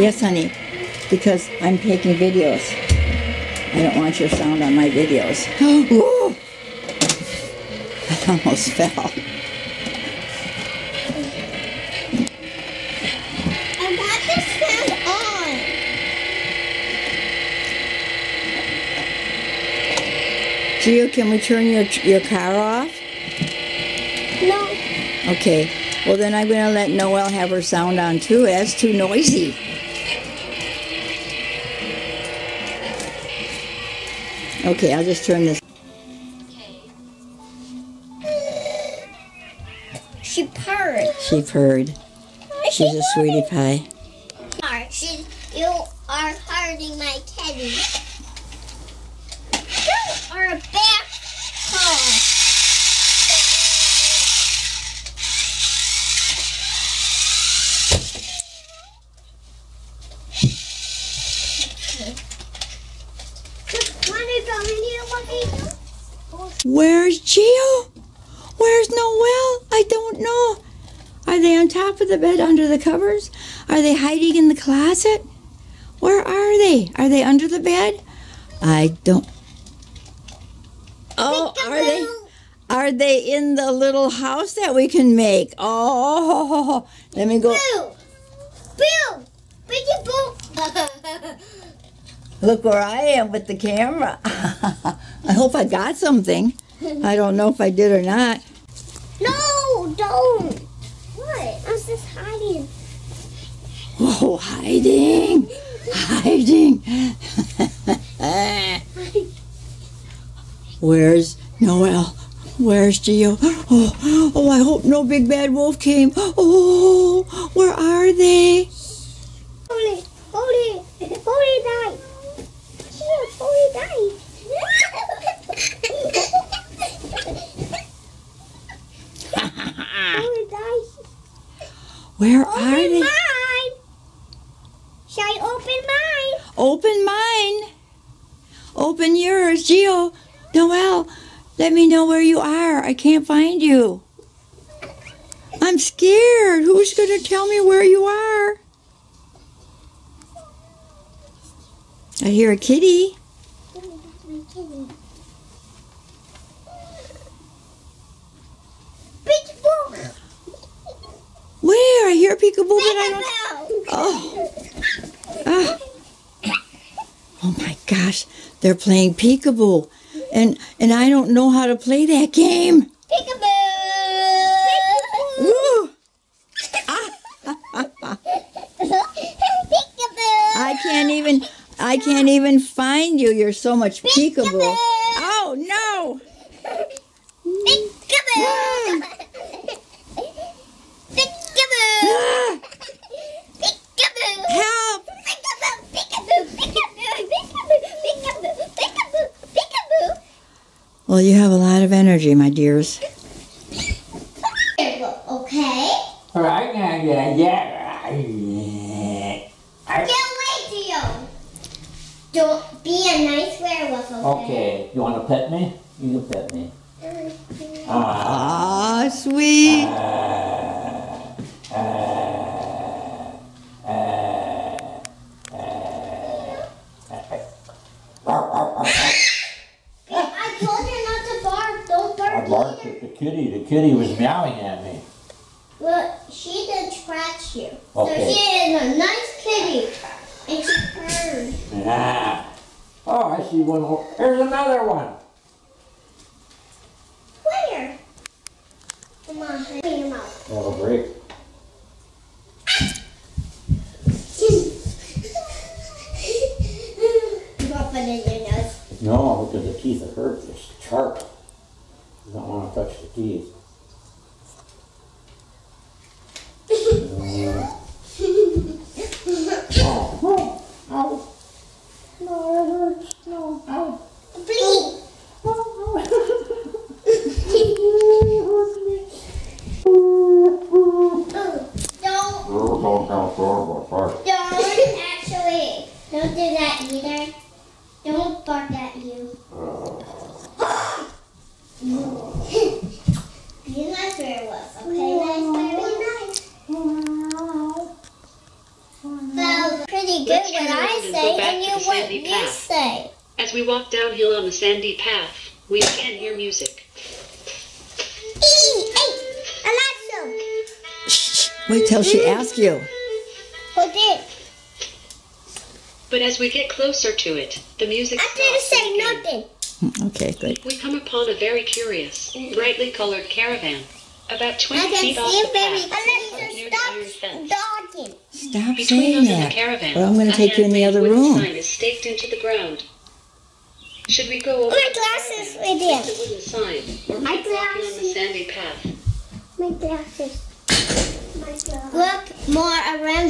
Yes, honey, because I'm taking videos. I don't want your sound on my videos. I almost fell. I want this fan on. Gio, can we turn your your car off? No. Okay. Well, then I'm going to let Noelle have her sound on too. That's too noisy. Okay, I'll just turn this. She purred. She purred. She's a sweetie pie. You are hurting my teddy. You are a back paw. Wanna go in here, Lucky? Where's Gio? Where's Noelle? I don't know. Are they on top of the bed under the covers? Are they hiding in the closet? Where are they? Are they under the bed? I don't. Oh, are they? Are they in the little house that we can make? Oh, let me go. Boo! Biggie! Look where I am with the camera. I hope I got something. I don't know if I did or not. no, don't! What? I'm just hiding. Oh, hiding, hiding. Where's Noel? Where's Gio? Oh, oh, I hope no big bad wolf came. Oh, where are they? Hold it tight. Where are they? I open mine? Open mine. Open yours, Gio. Noel, let me know where you are. I can't find you. I'm scared. Who's going to tell me where you are? I hear a kitty. Book. Where? I hear peekaboo, but I don't. Oh. Ah. Oh my gosh, they're playing peekaboo, and and I don't know how to play that game. Peekaboo. Ooh, Peekaboo. I can't even I can't even find you. You're so much peekaboo. Oh no! Peekaboo. Peekaboo. Ah, Peekaboo. help! Peekaboo. Peekaboo. Peekaboo. Peekaboo. Peekaboo. Peekaboo. Well, you have a lot of energy, my dears. Okay. All right, yeah, yeah, yeah. I, Get away, Gio. Don't be a nice werewolf, okay? okay, you want to pet me? You can pet me. Ah, Ah, sweet. I told you not to bark. Don't bark. I barked either. at the kitty. The kitty was meowing at me. Well, she didn't scratch you. Okay. So she is a nice kitty. And she purred. Ah. Oh, I see one more. Here's another one. Where? Come on, open your mouth. That'll break. Drop it in your nose. No, because the teeth are hurt. They're sharp. You don't want to touch the teeth. Mm. Oh, oh, ow. No, it hurts. No, ow. Please. Don't, don't actually, don't do that either. Don't bark at you. Be a nice werewolf, okay? Nice, very nice. So, be good Let's what turn I around and say and you the what you path. say. As we walk downhill on the sandy path, we again hear music. Hey, Alexa, Shh, wait till she asks you. who did? But as we get closer to it, the music I didn't stops say again. nothing. Hmm, Okay, good. We come upon a very curious, brightly colored caravan, about 20 feet off the baby. path, Alexa, near the iron stop fence. dodging. Stop Between saying us and the that. caravan, Or I'm going to take you in the other wooden room. sign is staked into the ground. Should we go over My the glasses caravan, there. the wooden sign, or My keep walking on the glasses. sandy path? My glasses. My glasses. Look more around